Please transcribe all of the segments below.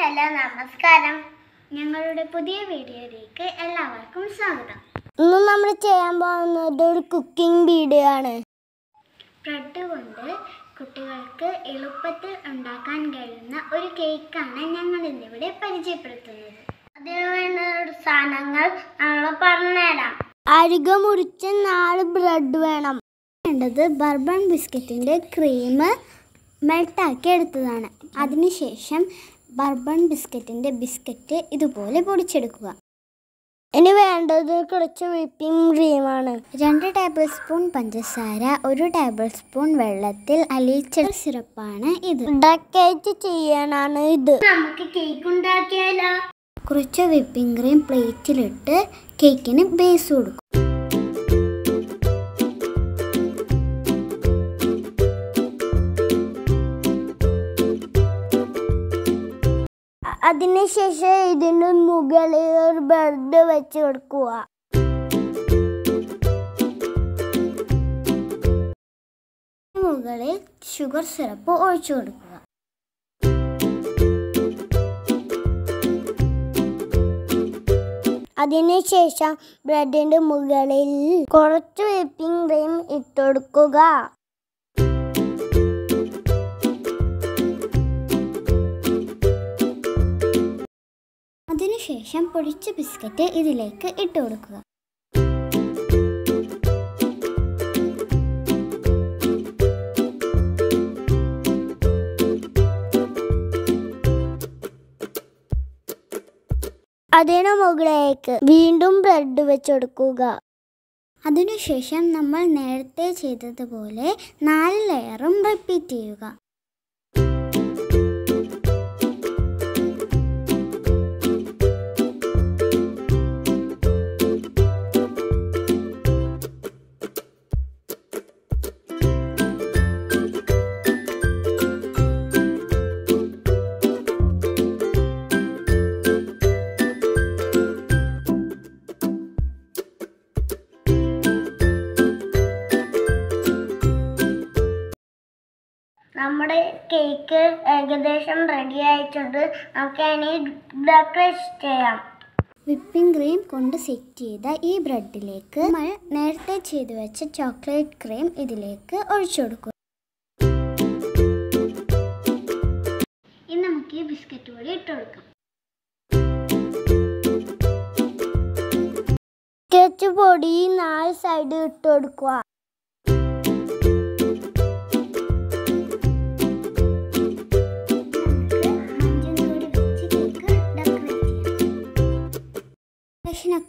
Hello നമസ്കാരം. ഞങ്ങളുടെ പുതിയ വീഡിയോയിലേക്ക് എല്ലാവർക്കും സ്വാഗതം. ഇന്ന് നമ്മൾ ചെയ്യാൻ പോകുന്നത് ഒരു കുക്കിംഗ് വീഡിയോ ആണ്. ബ്രെഡ് കൊണ്ട് കുട്ടികൾക്ക് എളുപ്പത്തിൽ ഉണ്ടാക്കാൻ കഴിയുന്ന ഒരു കേക്കാണ് ഞങ്ങൾ ഇന്നിവിടെ പരിചയപ്പെടുത്തുന്നത്. അതിനു വേണ്ട സാധനങ്ങൾ നമ്മൾ പറഞ്ഞുതരാം. അരിക മുറിച്ച നാല് ബ്രെഡ് വേണം. വേണ്ടത് ബർബൺ ബിസ്ക്കറ്റിന്റെ ക്രീം മെൽട്ടാക്കി എടുത്തതാണ്. അതിനുശേഷം ബർബൺ ബിസ്ക്കറ്റിന്റെ ബിസ്ക്കറ്റ് ഇതുപോലെ പൊടിച്ചെടുക്കുക. ഇനി വേണ്ടത് കുറച്ച് വിപ്പിംഗ് ക്രീമാണ്. രണ്ട് ടേബിൾ സ്പൂൺ പഞ്ചസാര ഒരു ടേബിൾ സ്പൂൺ വെള്ളത്തിൽ അലിയിച്ച സിറപ്പാണ് ഇത്. ഡക്കേറ്റ് ചെയ്യാനാണ് ഇത്. നമുക്ക് കേക്ക് ഉണ്ടാക്കിയാലോ? കുറച്ച് വിപ്പിംഗ് ക്രീം പ്ലേറ്റിലിട്ട് കേക്കിന് ബേസ് കൊടുക്കും. അതിനുശേഷം ഇതിന് മുകളിൽ ഒരു ബെഡ് വെച്ച് കൊടുക്കുക. മുകളിൽ ഷുഗർ സിറപ്പ് ഒഴിച്ചു കൊടുക്കുക. അതിനുശേഷം ബ്രെഡിന്റെ മുകളിൽ കുറച്ച് വിപ്പിംഗ് ക്രീം ഇട്ടുകൊടുക്കുക അതിനുശേഷം പൊടിച്ച ബിസ്ക്കറ്റ് ഇതിലേക്ക് ഇട്ട് കൊടുക്കുക. അതിനു മുകളിലേക്ക് വീണ്ടും ബ്രെഡ് വെച്ച് കൊടുക്കുക. അതിനുശേഷം നമ്മൾ നേരത്തെ ചെയ്തതുപോലെ നാല് ലെയറും റിപ്പീറ്റ് ചെയ്യുക. നമ്മുടെ കേക്ക് ഏകദേശം റെഡി ആയിട്ടുണ്ട്. നമുക്ക് ഇനി ഡെക്കറേറ്റ് ചെയ്യാം. വിപ്പിംഗ് ക്രീം കൊണ്ട് സെറ്റ് ചെയ്ത ഈ ബ്രെഡിലേക്ക് നമ്മൾ നേരത്തെ ചെയ്തു വെച്ച ചോക്ലേറ്റ് ക്രീം ഇതിലേക്ക് ഒഴിച്ചു കൊടുക്കും. ഇനി നമുക്ക് ഈ ബിസ്ക്കറ്റ് കൂടി ഇട്ട് കൊടുക്കാം. സ്കെച്ച് പൊടി നാല് സൈഡ് ഇട്ട് കൊടുക്കുക.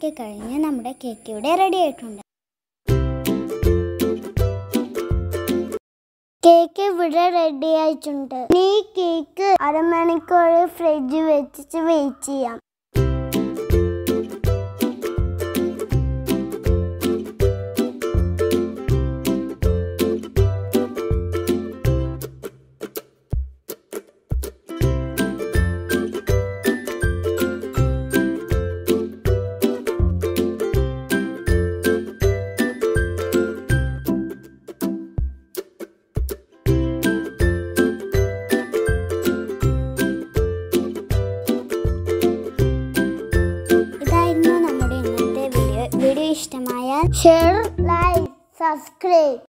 ഡെക്കറേഷനൊക്കെ കഴിഞ്ഞ് നമ്മുടെ കേക്ക് ഇവിടെ റെഡി ആയിട്ടുണ്ട്. കേക്ക് ഇവിടെ റെഡി ആയിട്ടുണ്ട്. ഈ കേക്ക് അരമണിക്കൂർ ഫ്രിഡ്ജ് വെച്ചിട്ട് വെയിറ്റ് ചെയ്യാം. share, like, subscribe.